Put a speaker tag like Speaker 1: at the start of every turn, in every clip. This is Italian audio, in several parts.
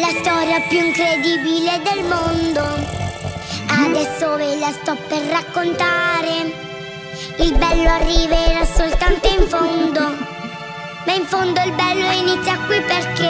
Speaker 1: la storia più incredibile del mondo. Adesso ve la sto per raccontare. Il bello arriverà soltanto in fondo. Ma in fondo il bello inizia qui perché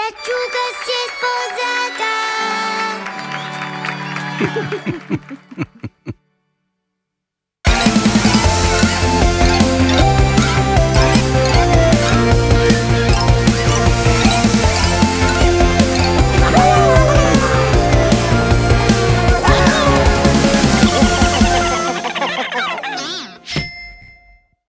Speaker 1: L'acciuga si è sposata.